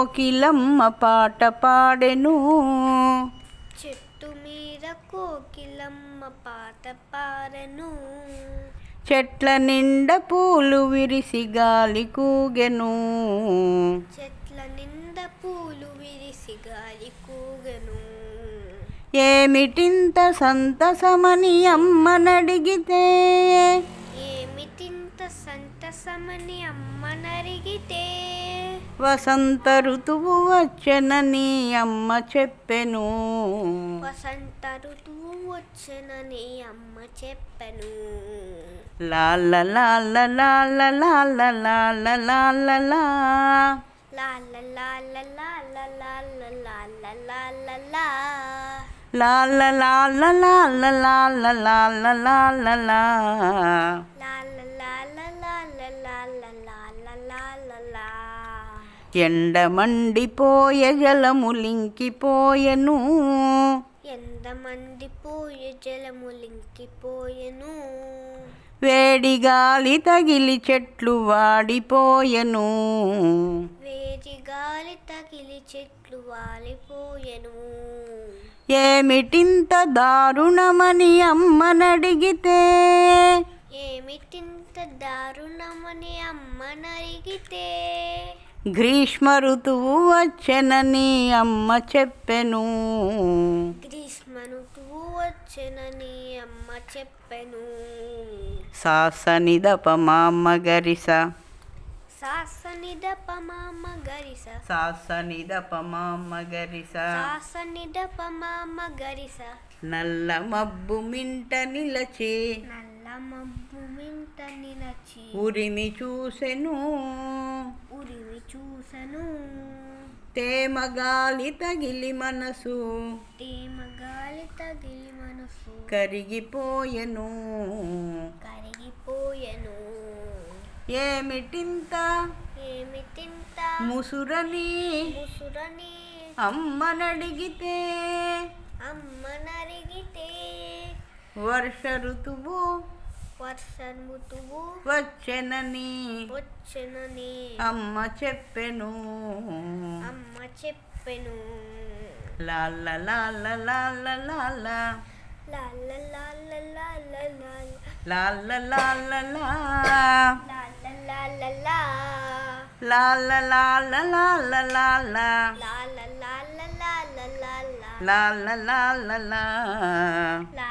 కోకిలమ్మ పాట పాడెను. చెట్టు మీద కోకిలమ్మ పాట పాడెను. చెట్ల నిండా పూలు విరిసి గాలి కూగెను. చెట్ల నిండా పూలు విరిసి గాలి కూగెను. ఏమిటింత సంతసమని అమ్మనడిగితే. ఏమిటింత సంతసమని అమ్మనరిగితే వసంత ఋతువు వచ్చెనని అమ్మ చెప్పెను వసంత ఋతువు వచ్చెనని అమ్మ చెప్పెను లాల లాల లాల లాల లాల లాల లా లాల లాల లాల లాల లాల లాల లా లాల లాల లాల లాల లాల లాల లా లాల ఎండ మండిపోయే జలములింకిపోయెను. ఎంతమంది పోయే జలములింకిపోయెను వేడి గాలి తగిలి చెట్లు వాడిపోయెను. వేడి గాలి తగిలి చెట్లు వాలిపోయెను. ఏమిటింత దారుణమని అమ్మనడిగితే? ఏమిటింత దారుణమని అమ్మనరిగితే గ్రీష్మ ఋతువు వచ్చెనని అమ్మ చెప్పెను. గ్రీష్మ ఋతువు వచ్చెనని అమ్మ చెప్పెను. సాసనిదప మామ గరిస. సాసనిదప మామ గరిస. సాసనిదప మామ గరిస. సాసనిదప మామ గరిస. నల్ల మబ్బు మింట నిలచి. నల్ల మబ్బు మింట నిలచి ఉరిమి చూసెను ఉరిమి చూసను తేమ గాలి తగిలి మనసు తేమ గాలి తగిలి మనసు కరిగిపోయెను కరిగిపోయెను ఏమిటింత ఏమిటింత ముసురని ముసురని అమ్మనడిగితే అమ్మనరిగితే వర్ష ఋతువు వర్ష ఋతువు వచ్చెనని వచ్చెనని అమ్మ చెప్పెను అమ్మ చెప్పెను లాల లాల లాల లాల లాల లాల లాల లాల లాల లాల లా లాల లాల లా లాల లాల లాల లాల లాల లాల లాల లాల లాల లాల లా లాల